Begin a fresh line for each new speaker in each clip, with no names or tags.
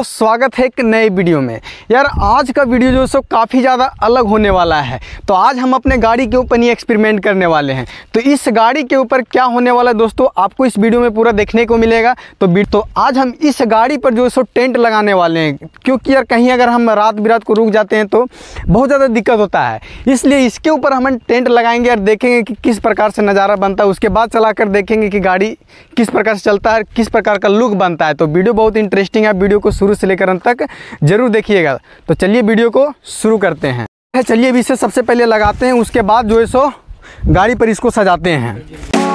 तो स्वागत है एक नए वीडियो में। यार, आज का वीडियो जो सो काफ़ी ज़्यादा अलग होने वाला है। तो आज हम अपने गाड़ी के ऊपर ही एक्सपेरिमेंट करने वाले हैं। तो इस गाड़ी के ऊपर क्या होने वाला है दोस्तों, आपको इस वीडियो में पूरा देखने को मिलेगा। तो तो आज हम इस गाड़ी पर जो सो टेंट लगाने वाले हैं। क्योंकि यार, कहीं अगर हम रात बिरात को रुक जाते हैं तो बहुत ज़्यादा दिक्कत होता है। इसलिए इसके ऊपर हम टेंट लगाएँगे और देखेंगे कि किस प्रकार से नज़ारा बनता है। उसके बाद चला देखेंगे कि गाड़ी किस प्रकार से चलता है किस प्रकार का लुक बनता है। तो वीडियो बहुत इंटरेस्टिंग है वीडियो को शुरू से लेकर अंत तक ज़रूर देखिएगा। तो चलिए वीडियो को शुरू करते हैं। चलिए अभी इसे सबसे पहले लगाते हैं, उसके बाद जो है सो गाड़ी पर इसको सजाते हैं।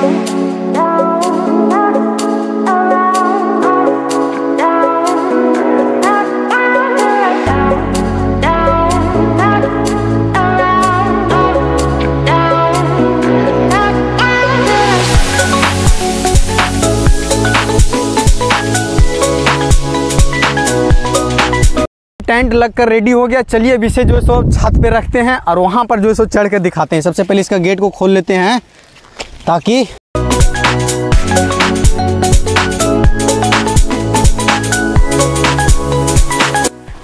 टेंट लगकर रेडी हो गया। चलिए अभी से जो है सो छत पे रखते हैं और वहाँ पर जो है सो चढ़ कर दिखाते हैं। सबसे पहले इसका गेट को खोल लेते हैं ताकि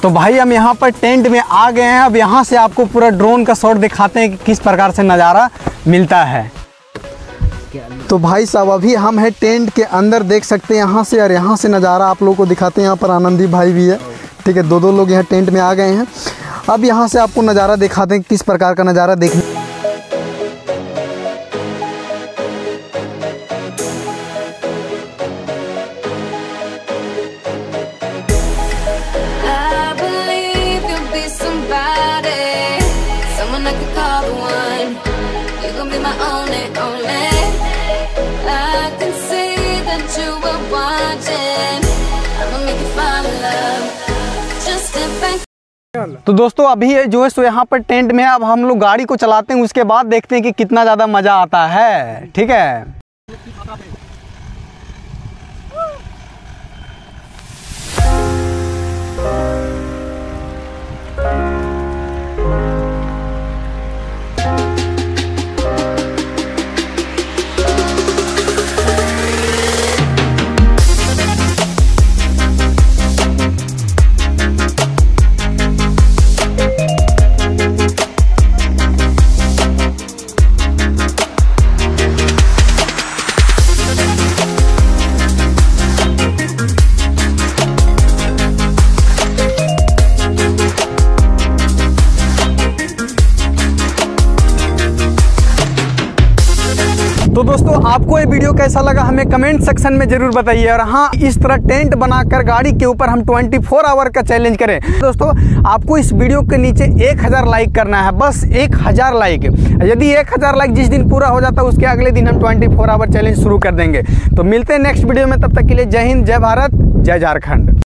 तो भाई हम यहाँ पर टेंट में आ गए हैं। अब यहाँ से आपको पूरा ड्रोन का शॉट दिखाते हैं कि किस प्रकार से नज़ारा मिलता है। तो भाई साहब, अभी हम हैं टेंट के अंदर, देख सकते हैं यहाँ से और यहाँ से नज़ारा आप लोगों को दिखाते हैं। यहाँ पर आनंदी भाई भी है। ठीक है दो दो लोग यहाँ टेंट में आ गए हैं। अब यहाँ से आपको नज़ारा दिखाते हैं, किस प्रकार का नज़ारा
देख
तो दोस्तों, अभी जो है, सो यहाँ पर टेंट में अब हम लोग गाड़ी को चलाते हैं, उसके बाद देखते हैं कि कितना ज़्यादा मज़ा आता है। ठीक है? तो दोस्तों, आपको ये वीडियो कैसा लगा हमें कमेंट सेक्शन में ज़रूर बताइए और हाँ इस तरह टेंट बनाकर गाड़ी के ऊपर हम 24 फोर आवर का चैलेंज करें। दोस्तों, आपको इस वीडियो के नीचे 1000 लाइक करना है, बस 1000 लाइक यदि 1000 लाइक जिस दिन पूरा हो जाता है, उसके अगले दिन हम 24 फोर आवर चैलेंज शुरू कर देंगे। तो मिलते हैं नेक्स्ट वीडियो में, तब तक के लिए जय हिंद, जय भारत, जय झारखंड।